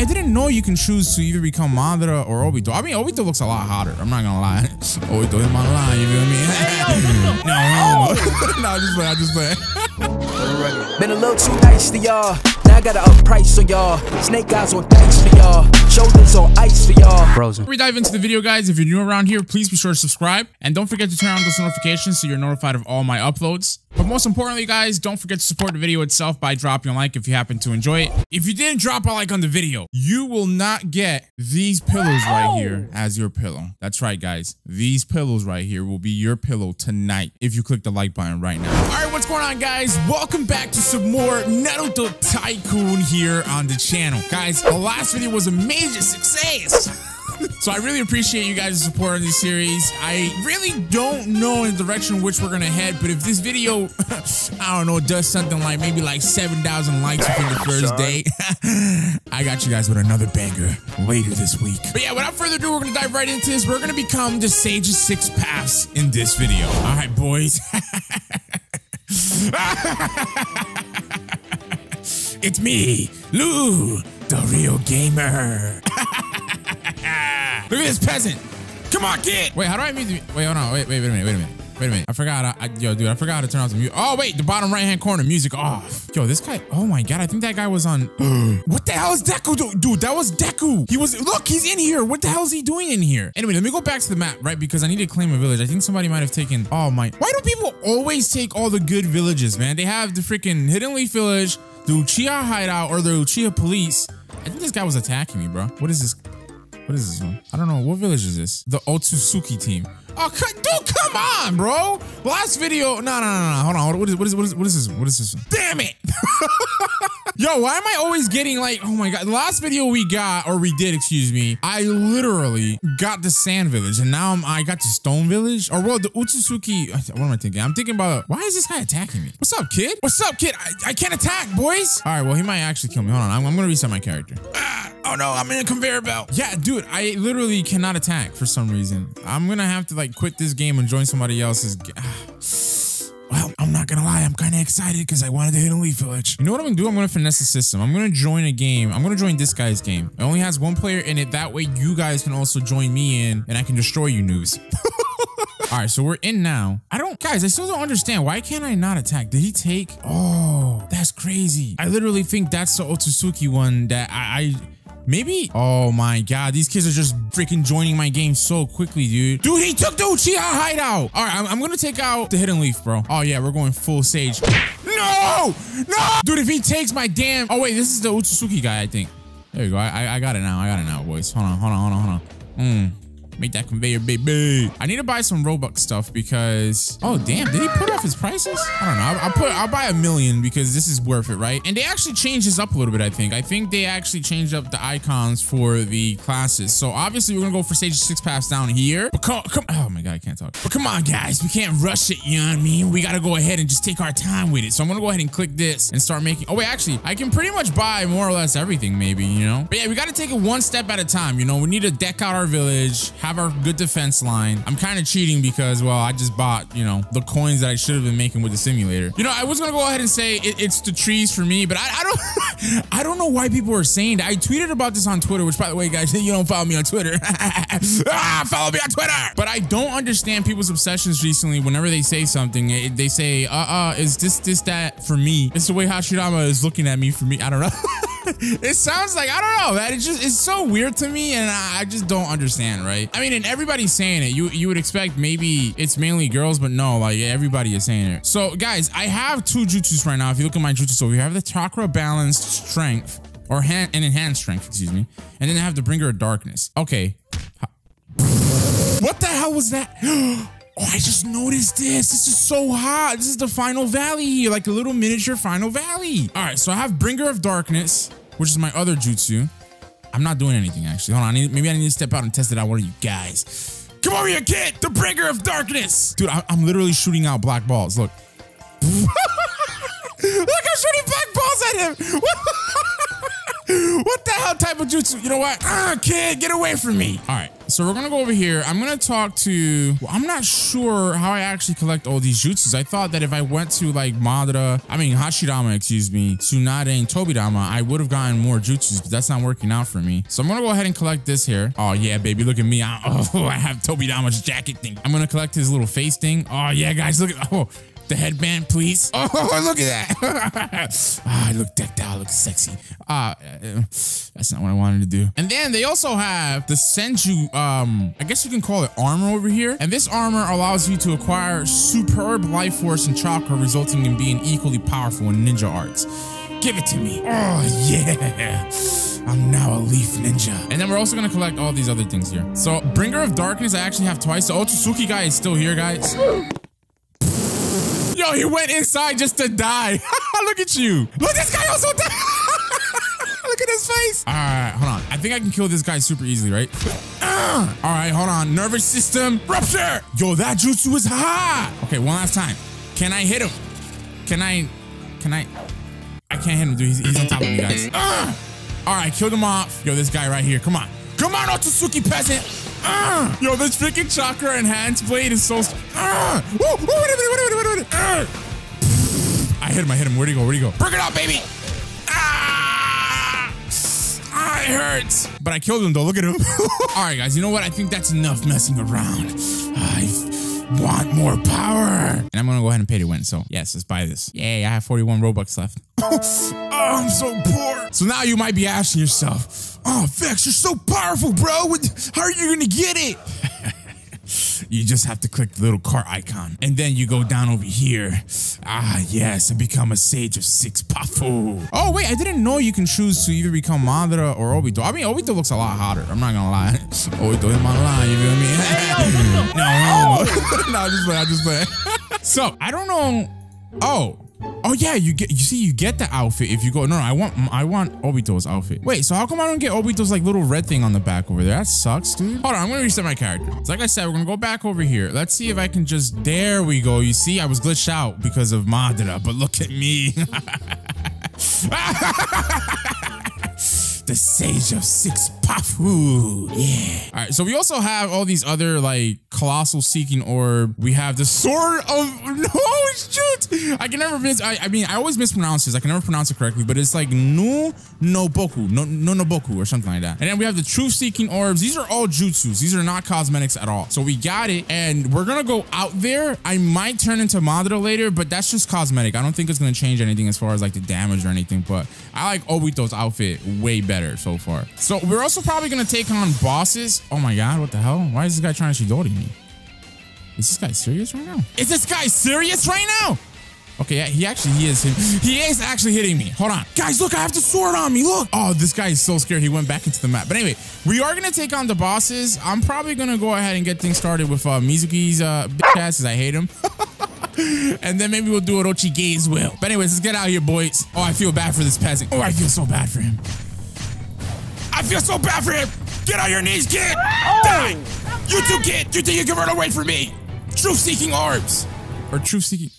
I didn't know you can choose to either become Madara or Obito. I mean, Obito looks a lot hotter. I'm not gonna lie. Obito is my line. You feel me? no, no, no. no, oh. just play. I just play. Been a little too nice to y'all. Now I gotta up price on y'all. Snake eyes on dice for y'all. Shoulders on ice for y'all. Frozen. Before we dive into the video, guys, if you're new around here, please be sure to subscribe. And don't forget to turn on those notifications so you're notified of all my uploads. But most importantly, guys, don't forget to support the video itself by dropping a like if you happen to enjoy it. If you didn't drop a like on the video, you will not get these pillows right here as your pillow. That's right, guys. These pillows right here will be your pillow tonight if you click the like button right now. All right, what's going on, guys? Welcome back to some more Naruto Tycoon here on the channel. Guys, the last video was a major success. So I really appreciate you guys' support on this series. I really don't know in the direction in which we're gonna head, but if this video, I don't know, does something like maybe like 7,000 likes within the first day, I got you guys with another banger later this week. But yeah, without further ado, we're gonna dive right into this. We're gonna become the Sage's Six Paths in this video. All right, boys. it's me, Lou, the real gamer. Look at this peasant. Come on, kid. Wait, how do I mute the Wait, hold on. Wait, wait, wait a minute. Wait a minute. Wait a minute. I forgot. I, I, yo, dude, I forgot how to turn off the music. Oh, wait, the bottom right hand corner, music off. Yo, this guy. Oh my god, I think that guy was on. what the hell is Deku? Dude, dude, that was Deku. He was. Look, he's in here. What the hell is he doing in here? Anyway, let me go back to the map, right? Because I need to claim a village. I think somebody might have taken. Oh my. Why do people always take all the good villages, man? They have the freaking Hidden Leaf Village, the Uchiha Hideout, or the Uchiha Police. I think this guy was attacking me, bro. What is this? What is this one? I don't know. What village is this? The Otsutsuki team. Oh, dude, come on, bro. Last video. No, no, no, no. Hold on. What is, what is, what is, what is this? What is this? One? Damn it. Yo, why am I always getting like, oh my God. The last video we got, or we did, excuse me, I literally got the sand village and now I'm, I got the stone village or well, the Otsutsuki. What am I thinking? I'm thinking about, why is this guy attacking me? What's up, kid? What's up, kid? I, I can't attack, boys. All right, well, he might actually kill me. Hold on. I'm, I'm going to reset my character. Ah, oh no, I'm in a conveyor belt. Yeah, dude, I literally cannot attack for some reason. I'm to have to like quit this game and join somebody else's. Well, I'm not gonna lie, I'm kind of excited because I wanted to hit a Leaf Village. You know what I'm gonna do? I'm gonna finesse the system. I'm gonna join a game. I'm gonna join this guy's game. It only has one player in it. That way you guys can also join me in and I can destroy you noobs. All right, so we're in now. I don't, guys, I still don't understand. Why can't I not attack? Did he take? Oh, that's crazy. I literally think that's the Otsutsuki one that I, I Maybe. Oh my god, these kids are just freaking joining my game so quickly, dude. Dude, he took the Uchiha hideout. All right, I'm, I'm gonna take out the Hidden Leaf, bro. Oh yeah, we're going full Sage. No, no, dude. If he takes my damn. Oh wait, this is the Otsutsuki guy, I think. There you go. I, I got it now. I got it now, boys. Hold on, hold on, hold on, hold on. Hmm. Make that conveyor, baby. I need to buy some Robux stuff because, oh, damn. Did he put off his prices? I don't know. I'll, I'll, put, I'll buy a million because this is worth it, right? And they actually changed this up a little bit, I think. I think they actually changed up the icons for the classes. So obviously we're going to go for stage six pass down here. But come, come, oh my God, I can't talk. But come on, guys. We can't rush it. You know what I mean? We got to go ahead and just take our time with it. So I'm going to go ahead and click this and start making, oh wait, actually, I can pretty much buy more or less everything maybe, you know? But yeah, we got to take it one step at a time. You know, we need to deck out our village, have our good defense line. I'm kind of cheating because, well, I just bought, you know, the coins that I should have been making with the simulator. You know, I was gonna go ahead and say it, it's the trees for me, but I, I don't, I don't know why people are saying that. I tweeted about this on Twitter, which by the way, guys, you don't follow me on Twitter. ah, follow me on Twitter. But I don't understand people's obsessions recently. Whenever they say something, it, they say, uh, uh, is this, this, that for me? It's the way Hashirama is looking at me for me. I don't know. it sounds like I don't know that it's just it's so weird to me and I, just don't understand right I mean and everybody's saying it you you would expect maybe it's mainly girls but no like everybody is saying it so guys I have two jutsus right now if you look at my jutsu, so we have the chakra balanced strength or hand and enhanced strength excuse me and then I have the bringer of darkness okay what the hell was that Oh, I just noticed this. This is so hot. This is the final valley like a little miniature final valley. All right, so I have Bringer of Darkness, which is my other jutsu. I'm not doing anything, actually. Hold on, I need, maybe I need to step out and test it out. What are you guys? Come over here, kid. The Bringer of Darkness. Dude, I, am literally shooting out black balls. Look. Look, I'm shooting black balls at him. what the hell type of jutsu? You know what? Ah, kid, get away from me. All right. So we're gonna go over here. I'm gonna talk to. Well, I'm not sure how I actually collect all these jutsus. I thought that if I went to like Madara, I mean Hashirama, excuse me, Tsunade and Tobirama, I would have gotten more jutsus, but that's not working out for me. So I'm gonna go ahead and collect this here. Oh yeah, baby, look at me. I, oh, I have Tobirama's jacket thing. I'm gonna collect his little face thing. Oh yeah, guys, look at. Oh, the headband, please. Oh, look at that. ah, I look decked out, I look sexy. Ah, uh, that's not what I wanted to do. And then they also have the Senju, um, I guess you can call it armor over here. And this armor allows you to acquire superb life force and chakra, resulting in being equally powerful in ninja arts. Give it to me. Oh, yeah. I'm now a leaf ninja. And then we're also gonna collect all these other things here. So Bringer of Darkness, I actually have twice. The Otsutsuki guy is still here, guys. Yo, he went inside just to die. Look at you. Look, at this guy also died. Look at his face. All right, hold on. I think I can kill this guy super easily, right? Uh, all right, hold on. Nervous system rupture. Yo, that jutsu is hot. Okay, one last time. Can I hit him? Can I? Can I? I can't hit him, dude. He's, he's on top of me, guys. Uh, all right, killed him off. Yo, this guy right here. Come on. Come on, Otsutsuki peasant. Uh, yo, this freaking chakra enhanced blade is so. Woo, woo, wait a minute, wait a minute, wait a minute. Uh. I hit him, I hit him. Where'd he go? Where'd he go? Bring it up, baby. Ah, ah, it hurts. But I killed him though. Look at him. All right, guys. You know what? I think that's enough messing around. I want more power. And I'm gonna go ahead and pay to win. So yes, let's buy this. Yay! I have 41 Robux left. Oh, I'm so poor. So now you might be asking yourself, "Oh, Vex, you're so powerful, bro. How are you gonna get it?" you just have to click the little cart icon. And then you go down over here. Ah, yes, and become a sage of six pafu. Oh, wait, I didn't know you can choose to either become Madara or Obito. I mean, Obito looks a lot hotter. I'm not gonna lie. Obito in my line, you feel me? no, no, no, no, just play, I just play. so, I don't know. Oh, Oh yeah, you get you see you get the outfit if you go. No, no, I want I want Obito's outfit. Wait, so how come I don't get Obito's like little red thing on the back over there? That sucks, dude. Hold on, I'm gonna reset my character. So like I said, we're gonna go back over here. Let's see if I can just. There we go. You see, I was glitched out because of Madara, but look at me. the sage of six Yeah. All right. So we also have all these other like colossal seeking orb. We have the sword of no shoot. I can never miss. I, I mean, I always mispronounce this. I can never pronounce it correctly, but it's like no no boku no no no boku or something like that. And then we have the truth seeking orbs. These are all jutsus. These are not cosmetics at all. So we got it, and we're gonna go out there. I might turn into Madara later, but that's just cosmetic. I don't think it's gonna change anything as far as like the damage or anything. But I like Obito's outfit way better so far. So we're also probably gonna take on bosses. Oh my god, what the hell? Why is this guy trying to Chidori me? Is this guy serious right now? Is this guy serious right now? Okay, yeah, he actually he is he is actually hitting me. Hold on. Guys, look, I have the sword on me. Look. Oh, this guy is so scared he went back into the map. But anyway, we are gonna take on the bosses. I'm probably gonna go ahead and get things started with uh Mizuki's uh bitch ass because I hate him. and then maybe we'll do Orochi Gay as well. But anyways, let's get out of here, boys. Oh, I feel bad for this peasant. Oh, I feel so bad for him. I feel so bad for him. Get on your knees, kid. Oh. Die. You too, kid. You think you can run away from me? Truth-seeking orbs. Or truth-seeking...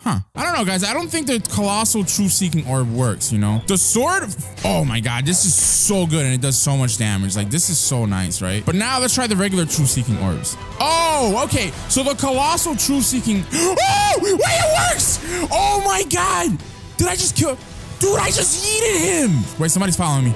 Huh. I don't know, guys. I don't think the colossal truth-seeking orb works, you know? The sword... Oh, my God. This is so good, and it does so much damage. Like, this is so nice, right? But now let's try the regular truth-seeking orbs. Oh, okay. So the colossal truth-seeking... Oh! Wait, it works! Oh, my God! Did I just kill... Dude, I just yeeted him! Wait, somebody's following me.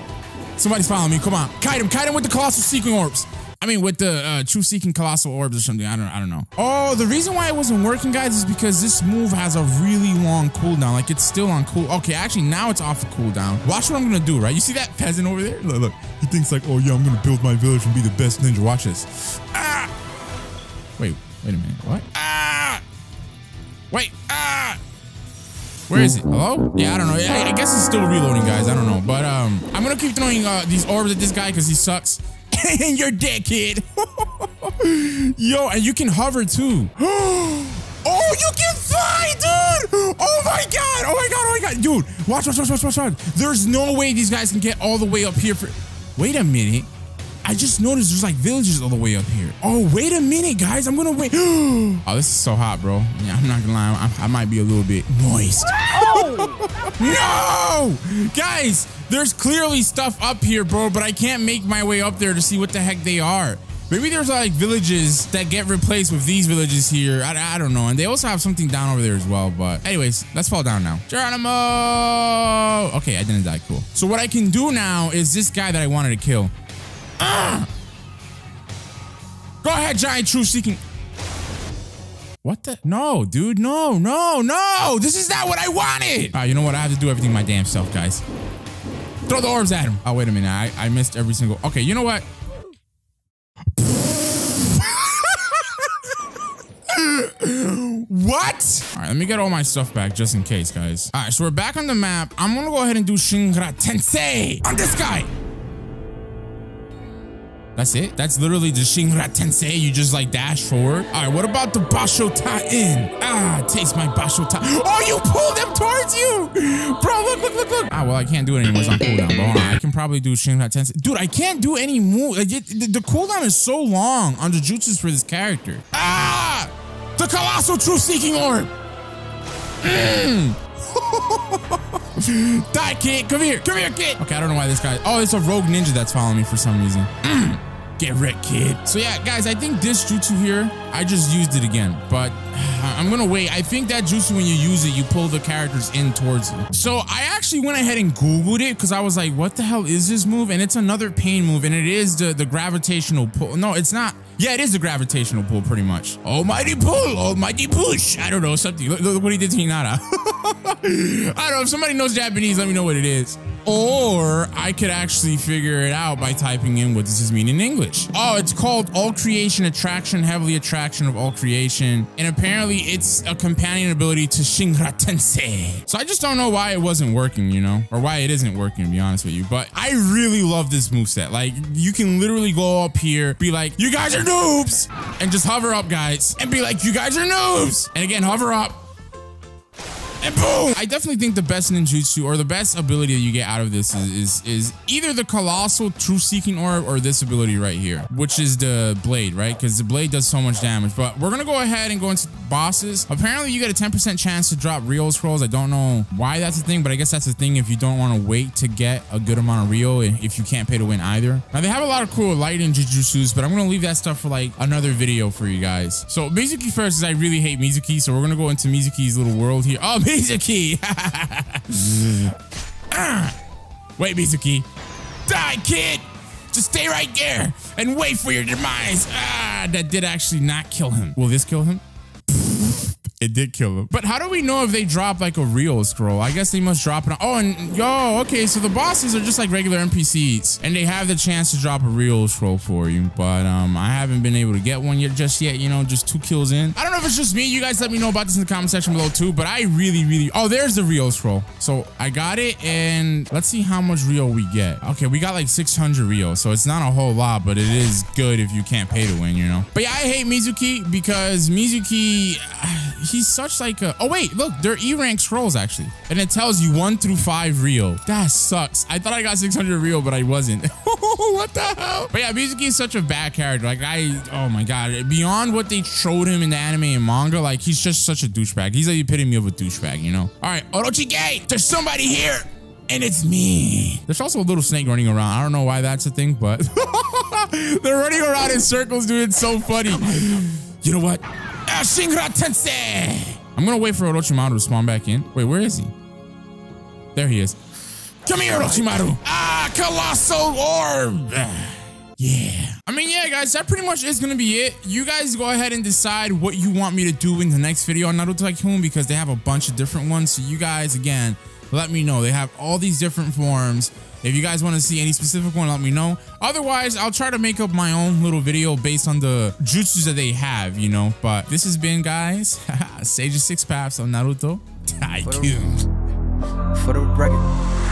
Somebody's following me. Come on. Kite him. Kite him with the colossal seeking orbs. I mean, with the uh, true seeking colossal orbs or something. I don't. I don't know. Oh, the reason why it wasn't working, guys, is because this move has a really long cooldown. Like it's still on cool. Okay, actually now it's off the cooldown. Watch what I'm gonna do. Right? You see that peasant over there? Look, look. He thinks like, oh yeah, I'm gonna build my village and be the best ninja. Watch this. Ah. Wait. Wait a minute. What? Ah. Wait. Where is it? Hello? Yeah, I don't know. I, I, guess it's still reloading, guys. I don't know. But um, I'm gonna keep throwing uh, these orbs at this guy because he sucks. and you're dead, kid. Yo, and you can hover too. Oh, you can fly, dude! Oh my god! Oh my god! Oh my god! Dude, watch, watch, watch, watch, watch, watch. There's no way these guys can get all the way up here for. Wait a minute. I just noticed there's like villages all the way up here. Oh, wait a minute, guys. I'm gonna wait. oh, this is so hot, bro. Yeah, I'm not gonna lie. I, I might be a little bit moist. no! Guys, there's clearly stuff up here, bro, but I can't make my way up there to see what the heck they are. Maybe there's like villages that get replaced with these villages here. I, I don't know. And they also have something down over there as well. But anyways, let's fall down now. Geronimo! Okay, I didn't die. Cool. So what I can do now is this guy that I wanted to kill. Ah! Go ahead, giant truth seeking. What the? No, dude. No, no, no. This is not what I wanted. All right, you know what? I have to do everything my damn self, guys. Throw the orbs at him. Oh, wait a minute. I, I missed every single. Okay, you know what? what? All right, let me get all my stuff back just in case, guys. All right, so we're back on the map. I'm gonna go ahead and do Shinra Tensei on this guy. That's it? That's literally the Shinra Tensei. You just like dash forward. All right, what about the Basho Ta-in? Ah, taste my Basho Ta. Oh, you pulled them towards you. Bro, look, look, look, look. Ah, well, I can't do it anymore. It's on cooldown, bro. On, I can probably do Shinra Tensei. Dude, I can't do any move. Like, it, the, the cooldown is so long on the jutsus for this character. Ah! The Colossal Truth Seeking Orb. Mm. Die, kid. Come here. Come here, kid. Okay, I don't know why this guy. Oh, it's a rogue ninja that's following me for some reason. Mm. Get wrecked, kid. So yeah, guys, I think this jutsu here, I just used it again, but I'm gonna wait. I think that jutsu, when you use it, you pull the characters in towards you. So I actually went ahead and Googled it because I was like, what the hell is this move? And it's another pain move, and it is the, the gravitational pull. No, it's not. Yeah, it is the gravitational pull, pretty much. Almighty pull, almighty push. I don't know, something. Look, look what he did to Hinata. I don't know. If somebody knows Japanese, let me know what it is. Or I could actually figure it out by typing in what does this mean in English. Oh, it's called All Creation Attraction, Heavily Attraction of All Creation. And apparently it's a companion ability to Shinra Tensei. So I just don't know why it wasn't working, you know, or why it isn't working, to be honest with you. But I really love this moveset. Like, you can literally go up here, be like, you guys are noobs, and just hover up, guys, and be like, you guys are noobs. And again, hover up, and boom! I definitely think the best ninjutsu or the best ability that you get out of this is, is, is either the colossal truth seeking orb or this ability right here, which is the blade, right? Because the blade does so much damage. But we're gonna go ahead and go into bosses. Apparently, you get a 10% chance to drop Ryo scrolls. I don't know why that's a thing, but I guess that's a thing if you don't want to wait to get a good amount of Ryo if you can't pay to win either. Now they have a lot of cool lighting jujutsus, but I'm gonna leave that stuff for like another video for you guys. So Mizuki first is I really hate Mizuki, so we're gonna go into Mizuki's little world here. Oh, Mizuki! Wait, Mizuki. Die, kid! Just stay right there and wait for your demise. Ah, that did actually not kill him. Will this kill him? It did kill him. But how do we know if they drop like a Ryo scroll? I guess they must drop it. Oh, and yo, okay. So the bosses are just like regular NPCs and they have the chance to drop a Ryo scroll for you. But um, I haven't been able to get one yet just yet, you know, just two kills in. I don't know if it's just me. You guys let me know about this in the comment section below too. But I really, really, oh, there's the Ryo scroll. So I got it and let's see how much Ryo we get. Okay, we got like 600 Ryo. So it's not a whole lot, but it is good if you can't pay to win, you know? But yeah, I hate Mizuki because Mizuki he's such like a oh wait look they're e rank scrolls actually and it tells you one through five Ryo that sucks i thought i got 600 Ryo but i wasn't what the hell but yeah mizuki is such a bad character like i oh my god beyond what they showed him in the anime and manga like he's just such a douchebag he's the epitome of a douchebag you know all right orochige there's somebody here and it's me. There's also a little snake running around. I don't know why that's a thing, but they're running around in circles, dude. It's so funny. You know what? Shinra Tensei! I'm gonna wait for Orochimaru to spawn back in. Wait, where is he? There he is. Come here, Orochimaru! Ah, Colossal Orb! Yeah. I mean, yeah, guys, that pretty much is going to be it. You guys go ahead and decide what you want me to do in the next video on Naruto Tycoon because they have a bunch of different ones. So you guys, again, let me know. They have all these different forms. If you guys want to see any specific one, let me know. Otherwise, I'll try to make up my own little video based on the jutsus that they have, you know. But this has been, guys, Sage of Six Paths of Naruto Tycoon. For the record.